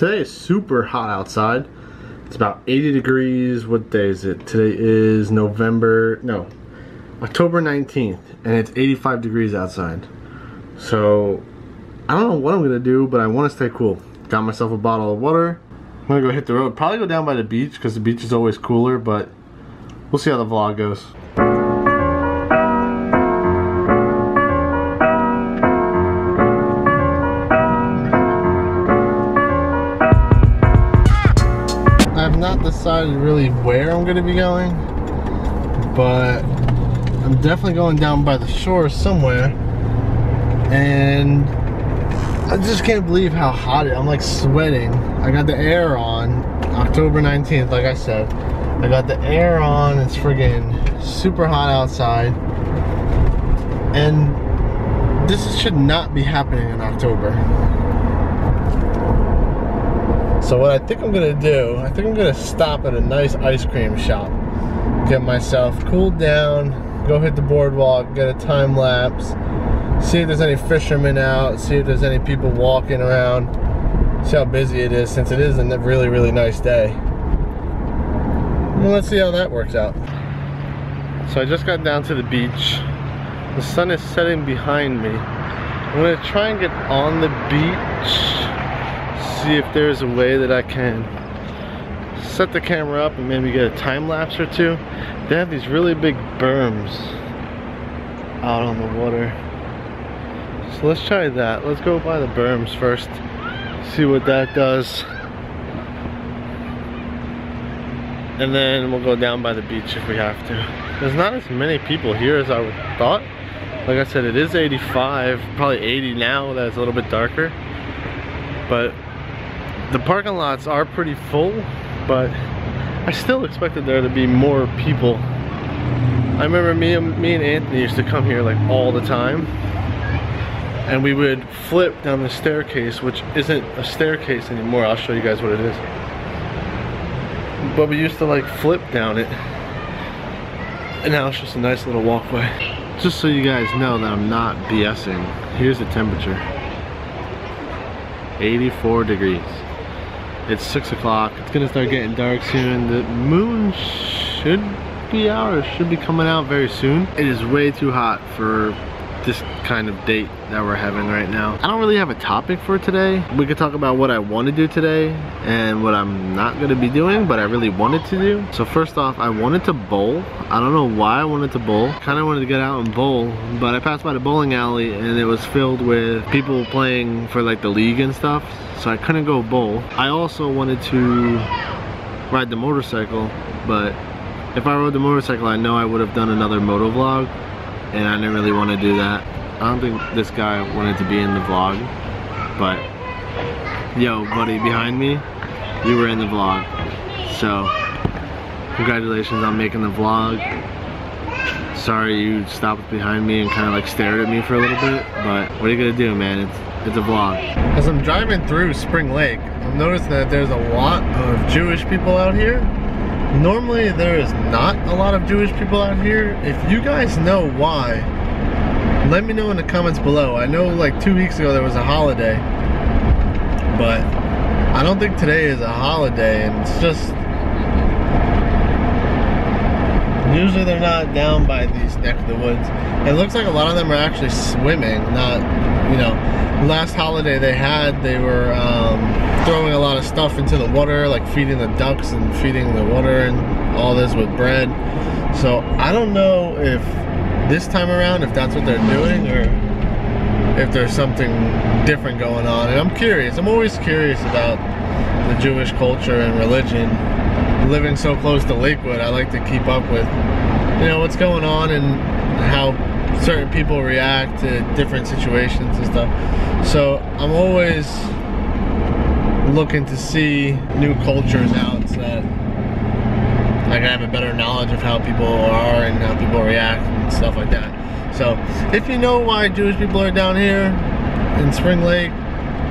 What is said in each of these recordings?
Today is super hot outside. It's about 80 degrees. What day is it? Today is November, no, October 19th, and it's 85 degrees outside. So, I don't know what I'm gonna do, but I wanna stay cool. Got myself a bottle of water. I'm gonna go hit the road. Probably go down by the beach, because the beach is always cooler, but we'll see how the vlog goes. Decided really where I'm gonna be going, but I'm definitely going down by the shore somewhere. And I just can't believe how hot it I'm like sweating. I got the air on October 19th, like I said. I got the air on, it's friggin' super hot outside. And this should not be happening in October. So what I think I'm gonna do, I think I'm gonna stop at a nice ice cream shop. Get myself cooled down, go hit the boardwalk, get a time lapse, see if there's any fishermen out, see if there's any people walking around, see how busy it is since it is a really, really nice day. And let's see how that works out. So I just got down to the beach. The sun is setting behind me. I'm gonna try and get on the beach see if there's a way that I can set the camera up and maybe get a time lapse or two. They have these really big berms out on the water. So let's try that. Let's go by the berms first. See what that does. And then we'll go down by the beach if we have to. There's not as many people here as I thought. Like I said, it is 85, probably 80 now that it's a little bit darker. But the parking lots are pretty full, but I still expected there to be more people. I remember me and, me and Anthony used to come here like all the time. And we would flip down the staircase, which isn't a staircase anymore. I'll show you guys what it is. But we used to like flip down it. And now it's just a nice little walkway. Just so you guys know that I'm not BSing, here's the temperature. 84 degrees. It's 6 o'clock. It's gonna start getting dark soon. The moon should be out or should be coming out very soon. It is way too hot for this kind of date that we're having right now. I don't really have a topic for today. We could talk about what I want to do today and what I'm not going to be doing, but I really wanted to do. So first off, I wanted to bowl. I don't know why I wanted to bowl. Kind of wanted to get out and bowl, but I passed by the bowling alley and it was filled with people playing for like the league and stuff. So I couldn't go bowl. I also wanted to ride the motorcycle, but if I rode the motorcycle, I know I would have done another moto vlog and I didn't really want to do that. I don't think this guy wanted to be in the vlog, but yo, buddy, behind me, you were in the vlog. So, congratulations on making the vlog. Sorry you stopped behind me and kind of like stared at me for a little bit, but what are you gonna do, man? It's it's a vlog. As I'm driving through Spring Lake, I'm noticing that there's a lot of Jewish people out here Normally there is not a lot of Jewish people out here. If you guys know why, let me know in the comments below. I know like two weeks ago there was a holiday, but I don't think today is a holiday and it's just, usually they're not down by these neck of the woods. It looks like a lot of them are actually swimming, not, you know, last holiday they had, they were um, throwing a lot of stuff into the water, like feeding the ducks and feeding the water and all this with bread. So I don't know if this time around, if that's what they're doing or if there's something different going on. And I'm curious, I'm always curious about the Jewish culture and religion. Living so close to Lakewood, I like to keep up with, you know, what's going on and how certain people react to different situations and stuff. So I'm always looking to see new cultures out so that I can have a better knowledge of how people are and how people react and stuff like that. So if you know why Jewish people are down here in Spring Lake,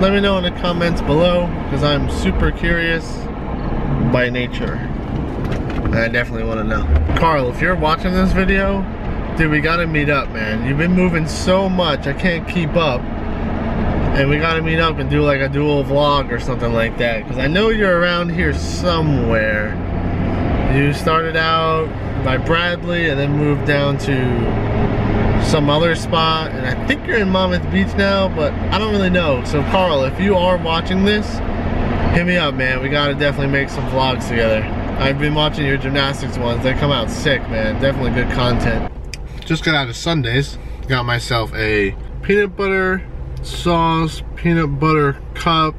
let me know in the comments below because I'm super curious by nature. I definitely want to know. Carl, if you're watching this video, dude, we gotta meet up, man. You've been moving so much, I can't keep up. And we gotta meet up and do like a dual vlog or something like that. Because I know you're around here somewhere. You started out by Bradley and then moved down to some other spot. And I think you're in Monmouth Beach now, but I don't really know. So Carl, if you are watching this, hit me up, man. We gotta definitely make some vlogs together. I've been watching your gymnastics ones. They come out sick, man. Definitely good content. Just got out of Sundays. Got myself a peanut butter sauce, peanut butter cup,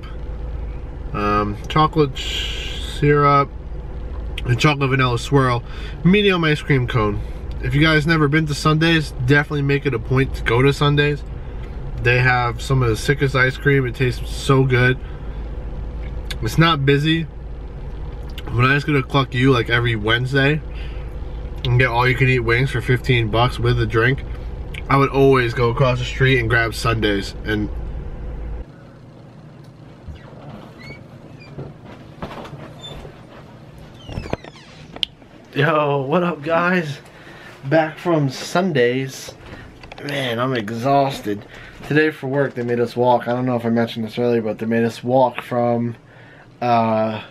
um, chocolate syrup, and chocolate vanilla swirl, medium ice cream cone. If you guys never been to Sundays, definitely make it a point to go to Sundays. They have some of the sickest ice cream. It tastes so good. It's not busy. When I was gonna Cluck-U like every Wednesday and get all you can eat wings for 15 bucks with a drink, I would always go across the street and grab Sundays and Yo, what up guys? Back from Sundays. Man, I'm exhausted. Today for work they made us walk. I don't know if I mentioned this earlier, but they made us walk from uh,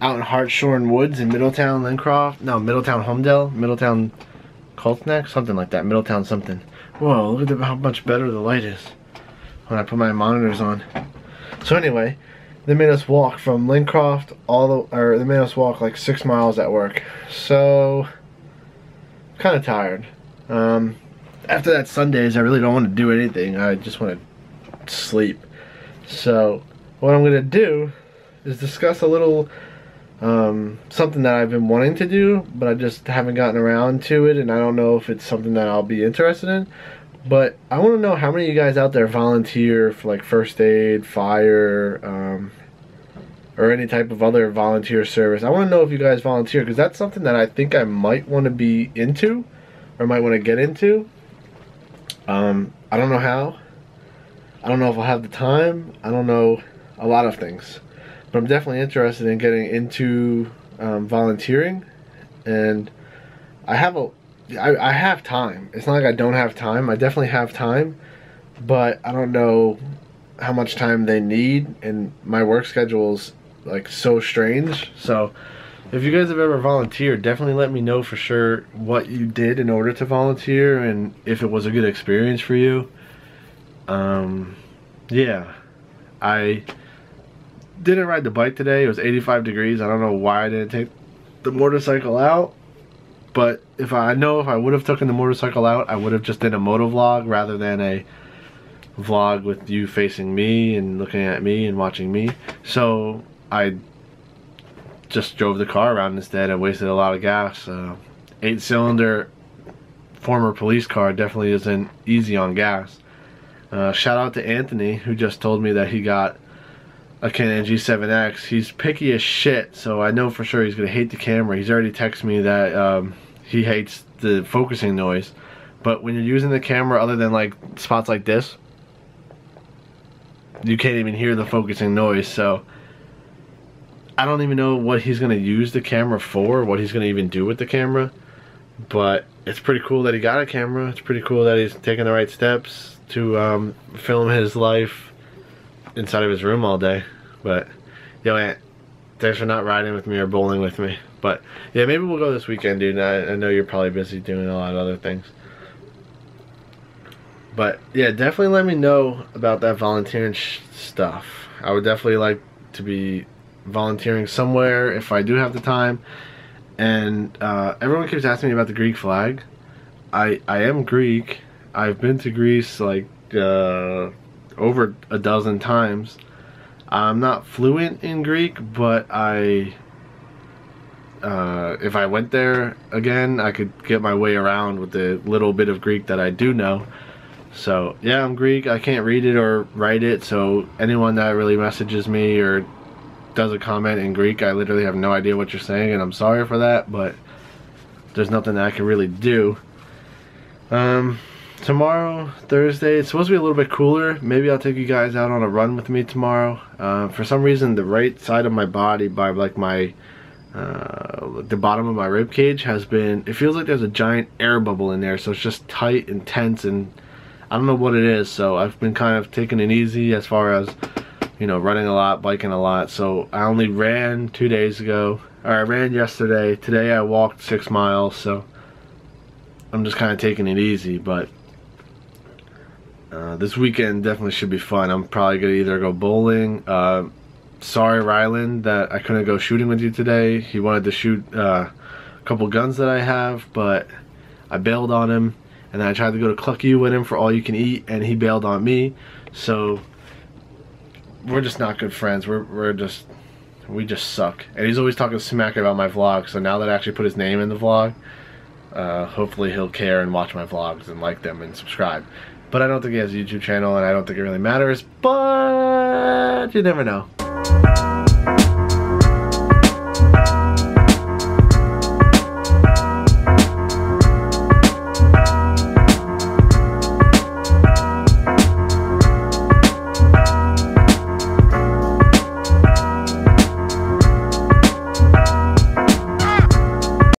out in Hartshorne Woods in Middletown, Lincroft. No, Middletown Holmdel, Middletown Colts Neck, something like that. Middletown something. Whoa, look at how much better the light is when I put my monitors on. So anyway, they made us walk from Lincroft all the, or they made us walk like six miles at work. So, kind of tired. Um, after that Sundays, I really don't want to do anything. I just want to sleep. So, what I'm going to do is discuss a little um, something that I've been wanting to do, but I just haven't gotten around to it, and I don't know if it's something that I'll be interested in. But I want to know how many of you guys out there volunteer for like first aid, fire, um, or any type of other volunteer service. I want to know if you guys volunteer because that's something that I think I might want to be into or might want to get into. Um, I don't know how. I don't know if I'll have the time. I don't know a lot of things. But I'm definitely interested in getting into um, volunteering. And I have a, I, I have time. It's not like I don't have time. I definitely have time. But I don't know how much time they need. And my work schedule's like so strange. So if you guys have ever volunteered, definitely let me know for sure what you did in order to volunteer and if it was a good experience for you. Um, yeah, I didn't ride the bike today. It was 85 degrees. I don't know why I didn't take the motorcycle out. But if I, I know if I would have taken the motorcycle out, I would have just done a moto vlog rather than a vlog with you facing me and looking at me and watching me. So I just drove the car around instead and wasted a lot of gas. Uh, eight cylinder former police car definitely isn't easy on gas. Uh, shout out to Anthony who just told me that he got a Canon G7X. He's picky as shit, so I know for sure he's gonna hate the camera. He's already texted me that um, he hates the focusing noise. But when you're using the camera other than like spots like this, you can't even hear the focusing noise. So I don't even know what he's gonna use the camera for, what he's gonna even do with the camera. But it's pretty cool that he got a camera. It's pretty cool that he's taking the right steps to um, film his life inside of his room all day. But, yo, Ant, thanks for not riding with me or bowling with me. But, yeah, maybe we'll go this weekend, dude. I, I know you're probably busy doing a lot of other things. But, yeah, definitely let me know about that volunteering stuff. I would definitely like to be volunteering somewhere if I do have the time. And uh, everyone keeps asking me about the Greek flag. I I am Greek. I've been to Greece like uh, over a dozen times. I'm not fluent in Greek, but I uh, if I went there again, I could get my way around with the little bit of Greek that I do know. So yeah, I'm Greek. I can't read it or write it, so anyone that really messages me or does a comment in Greek, I literally have no idea what you're saying, and I'm sorry for that, but there's nothing that I can really do. Um, tomorrow, Thursday, it's supposed to be a little bit cooler. Maybe I'll take you guys out on a run with me tomorrow. Uh, for some reason, the right side of my body, by like my uh, the bottom of my rib cage has been, it feels like there's a giant air bubble in there, so it's just tight and tense, and I don't know what it is, so I've been kind of taking it easy as far as, you know, running a lot, biking a lot. So I only ran two days ago, or I ran yesterday. Today I walked six miles, so I'm just kind of taking it easy, but uh, this weekend definitely should be fun. I'm probably gonna either go bowling. Uh, sorry, Ryland, that I couldn't go shooting with you today. He wanted to shoot uh, a couple guns that I have, but I bailed on him. And then I tried to go to Cluck-U with him for all you can eat, and he bailed on me. So we're just not good friends. We're we're just we just suck. And he's always talking smack about my vlog. So now that I actually put his name in the vlog, uh, hopefully he'll care and watch my vlogs and like them and subscribe. But I don't think he has a YouTube channel, and I don't think it really matters. But you never know.